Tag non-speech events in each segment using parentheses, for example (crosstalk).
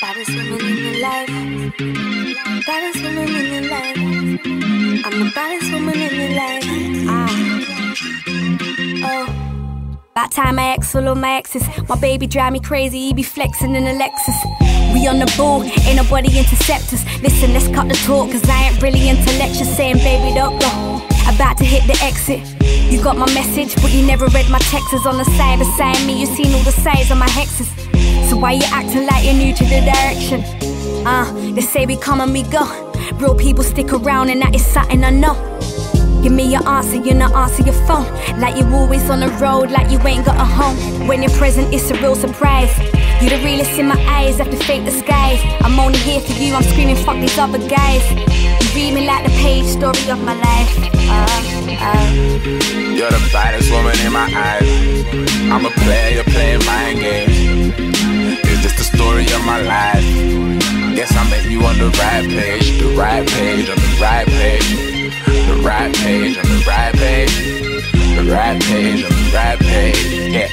baddest woman in your life. Baddest woman in your life. I'm the baddest woman in your life. Ah. Oh. That time my ex all on my exes. My baby drive me crazy, he be flexing in a Lexus. We on the ball, ain't nobody intercept us. Listen, let's cut the talk, cause I ain't really into lectures saying, baby, don't go. About to hit the exit. You got my message, but you never read my texts on the side beside me. You seen all the sides of my hexes. So why you acting like you're new to the direction? Uh, they say we come and we go. Real people stick around, and that is something I know. Give me your answer, you not answer your phone. Like you always on the road, like you ain't got a home. When you're present, it's a real surprise. You're the realest in my eyes, have to fake the skies. I'm only here for you, I'm screaming, fuck these other guys. You read me like the page story of my life. Uh, uh. You're the baddest woman in my eyes. I'm a player, you're playing mind games. The right page, the right page, on the right page. The right page, on the right page. The right page, on the right page. Yeah.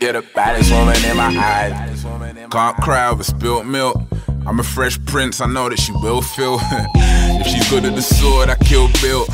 You're the baddest woman in my eyes. Can't cry over spilt milk. I'm a fresh prince, I know that she will feel. (laughs) if she's good at the sword, I kill Bill.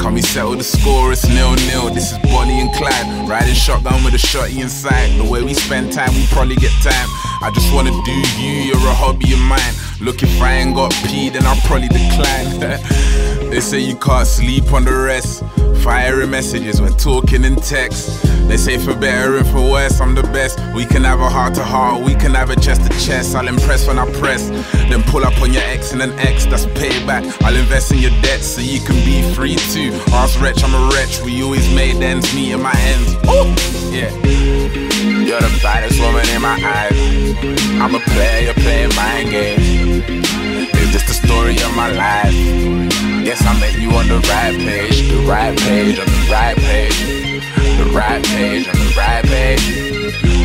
Can we settle the score? It's nil nil. This is Bonnie and Clyde. Riding shotgun with a shotty inside. The way we spend time, we probably get time. I just wanna do you, you're a hobby of mine. Look, if I ain't got P, then I'll probably decline. (laughs) they say you can't sleep on the rest. Firing messages when talking in text. They say for better and for worse, I'm the best. We can have a heart to heart, we can have a chest to chest. I'll impress when I press. Then pull up on your ex and an ex, that's payback. I'll invest in your debt so you can be free too. Ask Wretch, I'm a wretch. We always made ends meet in my ends. Ooh, yeah. You're the baddest woman in my eyes. I'm a player, you're playing mind games. Is this the story of my life? Guess I met you on the right page, the right page, on the right page. The right page, on the right page.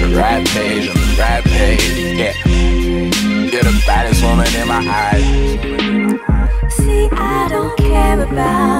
The right page, on the right page. Yeah. You're the baddest woman in my eyes. See, I don't care about